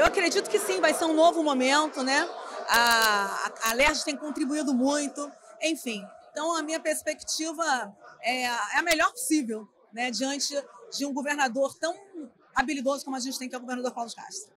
Eu acredito que sim, vai ser um novo momento, né? A, a LERJ tem contribuído muito, enfim. Então, a minha perspectiva é, é a melhor possível, né? Diante de um governador tão habilidoso como a gente tem, que é o governador Paulo Castro.